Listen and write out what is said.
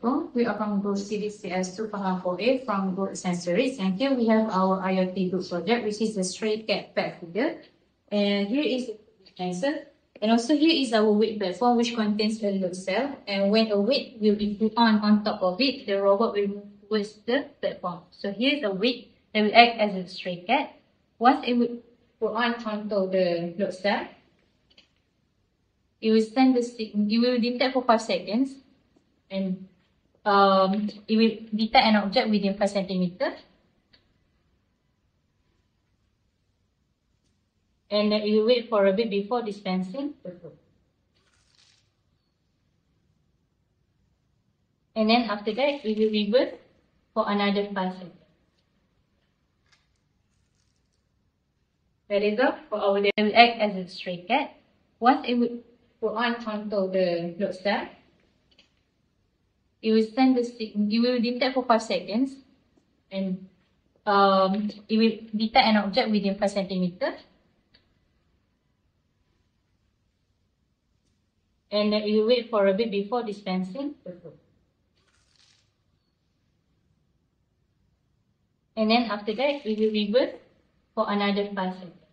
We are from Group CDCS2 Pahang 4A from Group Sensories. And here we have our IoT group project, which is the stray cat pet figure. And here is the answer. And also here is our weight platform, which contains a load cell. And when a weight will be put on on top of it, the robot will move towards the platform. So here is a weight that will act as a stray cat. Once it will put on onto the load cell, it will send the it will detect for 5 seconds and um, it will detect an object within 5 centimeter. And it will wait for a bit before dispensing. And then after that, it will revert for another 5 seconds. That is all for our day. It will act as a stray cat. Once it will put on onto the load cell, it will send the signal, it will detect for 5 seconds and um, it will detect an object within 5 centimeter. And then it will wait for a bit before dispensing. And then after that, it will revert for another 5 seconds.